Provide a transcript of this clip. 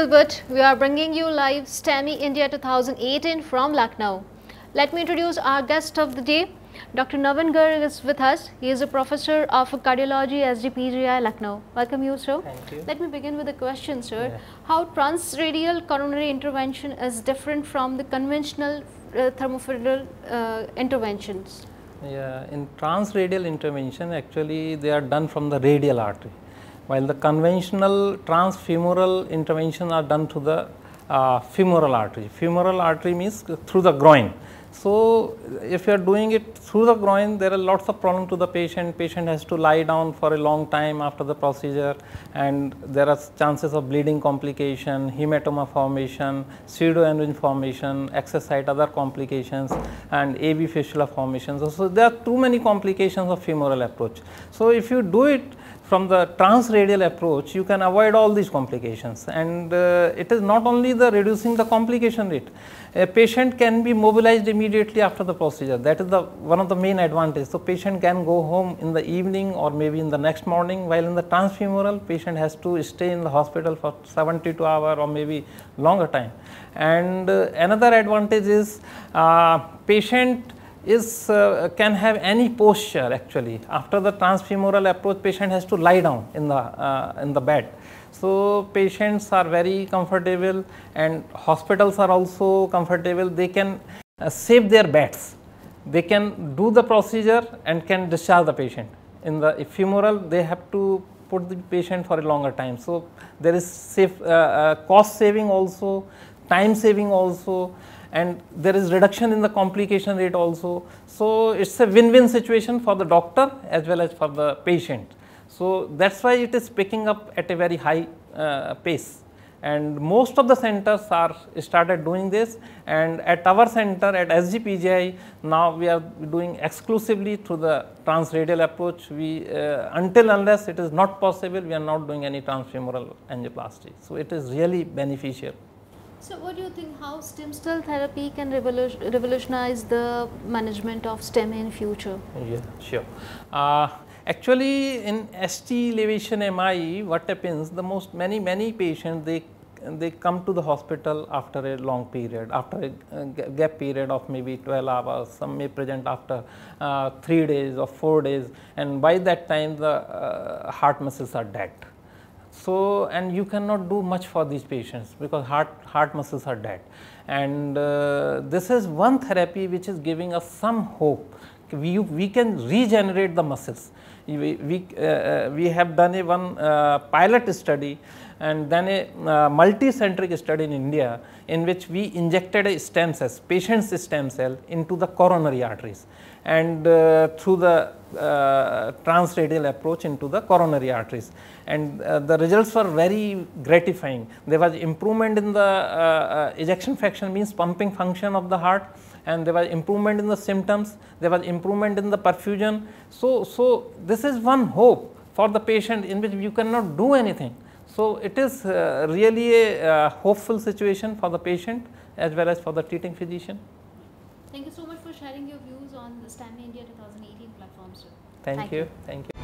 Bollywood, we are bringing you live STEMI India 2018 from Lucknow. Let me introduce our guest of the day. Dr. Naveen Garg is with us. He is a professor of cardiology SGPGI Lucknow. Welcome you, sir. Thank you. Let me begin with a question, sir. Yeah. How transradial coronary intervention is different from the conventional uh, transfemoral uh, interventions? Yeah, in transradial intervention, actually they are done from the radial artery, while the conventional transfemoral intervention are done through the uh, femoral artery. Femoral artery means through the groin. So, if you are doing it through the groin, there are lots of problem to the patient. Patient has to lie down for a long time after the procedure and there are chances of bleeding complication, hematoma formation, pseudoaneurysm formation, access site other complications and AV fistula formation. So, so, there are too many complications of femoral approach. So, if you do it from the transradial approach you can avoid all these complications. And uh, it is not only the reducing the complication rate. A patient can be mobilized immediately after the procedure. That is the one of the main advantage. So patient can go home in the evening or maybe in the next morning while in the transfemoral patient has to stay in the hospital for 72 hour or maybe longer time. And uh, another advantage is uh, patient is uh, can have any posture actually. After the transfemoral approach patient has to lie down in the uh, in the bed. So patients are very comfortable and hospitals are also comfortable. They can uh, save their beds. They can do the procedure and can discharge the patient. In the femoral they have to put the patient for a longer time. So there is safe uh, uh, cost saving also time saving also and there is reduction in the complication rate also. So, it is a win-win situation for the doctor as well as for the patient. So, that is why it is picking up at a very high uh, pace and most of the centers are started doing this and at our center at SGPGI now we are doing exclusively through the transradial approach we uh, until unless it is not possible we are not doing any transfemoral angioplasty. So, it is really beneficial. So, what do you think how stem cell therapy can revolution, revolutionize the management of STEM in future? Yeah, sure. Uh, actually, in ST elevation MI, what happens? The most many many patients they they come to the hospital after a long period, after a gap period of maybe 12 hours, some may present after uh, 3 days or 4 days and by that time the uh, heart muscles are dead. So, and you cannot do much for these patients because heart, heart muscles are dead. And uh, this is one therapy which is giving us some hope. We, we can regenerate the muscles. We, we, uh, uh we have done a one uh, pilot study and then a uh, multi-centric study in India in which we injected a stem cells, patient's stem cell into the coronary arteries and uh, through the uh, transradial approach into the coronary arteries and uh, the results were very gratifying. There was improvement in the uh, uh, ejection fraction means pumping function of the heart and there was improvement in the symptoms, there was improvement in the perfusion. So, so this is one hope for the patient in which you cannot do anything. So, it is uh, really a hopeful situation for the patient as well as for the treating physician. Thank you so much for sharing your views on the STEMI India 2018 platform, sir. Thank, Thank you. you. Thank you.